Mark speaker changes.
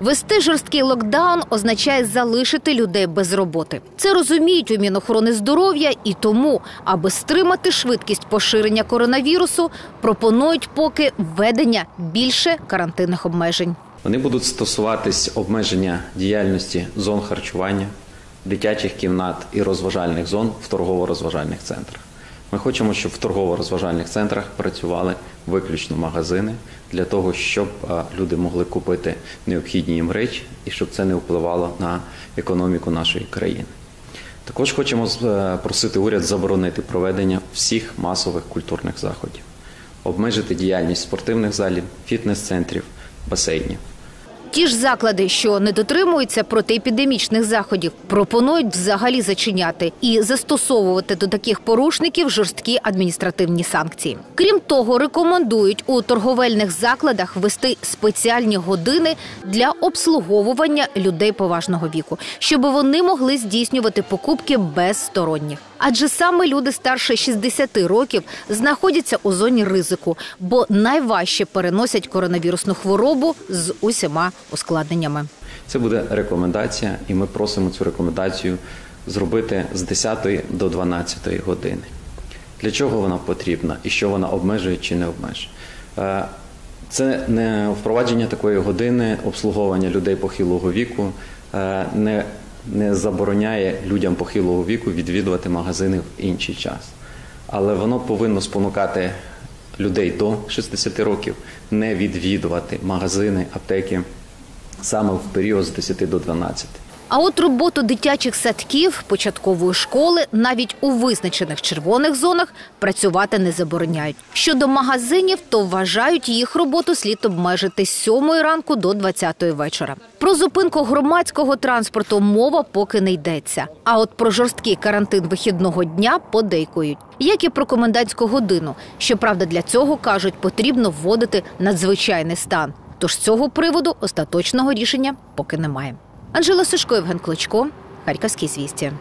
Speaker 1: Вести жорсткий локдаун означає залишити людей без роботи. Це розуміють у Мінохорони здоров'я і тому, аби стримати швидкість поширення коронавірусу, пропонують поки введення більше карантинних обмежень.
Speaker 2: Вони будуть стосуватись обмеження діяльності зон харчування, дитячих кімнат і розважальних зон в торгово-розважальних центрах. Ми хочемо, щоб в торгово-розважальних центрах працювали виключно магазини для того, щоб люди могли купити необхідні їм речі і щоб це не впливало на економіку нашої країни. Також хочемо е, просити уряд заборонити проведення всіх масових культурних заходів, обмежити діяльність спортивних залів, фітнес-центрів, басейнів.
Speaker 1: Ті ж заклади, що не дотримуються протиепідемічних заходів, пропонують взагалі зачиняти і застосовувати до таких порушників жорсткі адміністративні санкції. Крім того, рекомендують у торговельних закладах вести спеціальні години для обслуговування людей поважного віку, щоб вони могли здійснювати покупки без сторонніх. Адже саме люди старше 60 років знаходяться у зоні ризику, бо найважче переносять коронавірусну хворобу з усіма ускладненнями.
Speaker 2: Це буде рекомендація, і ми просимо цю рекомендацію зробити з 10 до 12 години. Для чого вона потрібна і що вона обмежує чи не обмежує? Е, Це не впровадження такої години обслуговування людей похилого віку е, не, не забороняє людям похилого віку відвідувати магазини в інший час. Але воно повинно спонукати людей до 60 років не відвідувати магазини, аптеки саме в період з 10 до 12.
Speaker 1: А от роботу дитячих садків, початкової школи навіть у визначених червоних зонах працювати не забороняють. Щодо магазинів, то вважають їх роботу слід обмежити з 7 ранку до 20 вечора. Про зупинку громадського транспорту мова поки не йдеться. А от про жорсткий карантин вихідного дня подейкують, як і про комендантську годину. Щоправда, для цього кажуть, потрібно вводити надзвичайний стан. Тож з цього приводу остаточного рішення поки немає. Анжела Сушко, Євген Клочко, Харківські звісті.